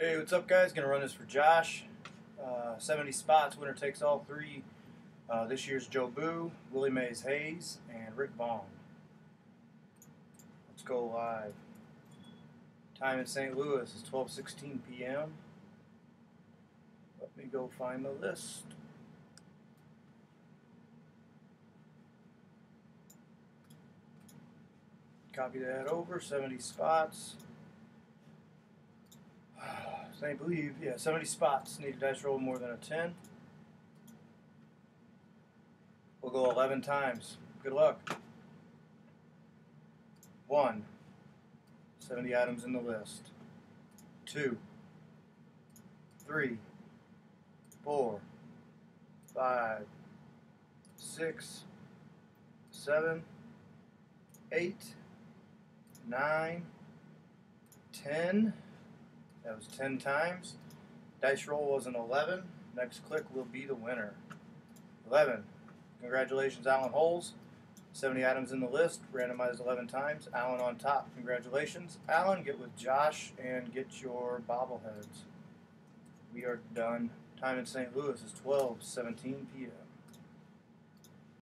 Hey, what's up, guys? Gonna run this for Josh. Uh, 70 spots, winner takes all three. Uh, this year's Jobu, Willie Mays Hayes, and Rick Vaughn. Let's go live. Time in St. Louis is 12:16 p.m. Let me go find the list. Copy that over. 70 spots. I believe, yeah, 70 spots. Need a dice roll more than a 10. We'll go 11 times. Good luck. 1. 70 items in the list. 2. 3. 4. 5. 6. 7. 8. 9. 10. That was 10 times. Dice roll was an 11. Next click will be the winner. 11. Congratulations, Alan Holes. 70 items in the list, randomized 11 times. Alan on top. Congratulations. Alan, get with Josh and get your bobbleheads. We are done. Time in St. Louis is 12:17 p.m.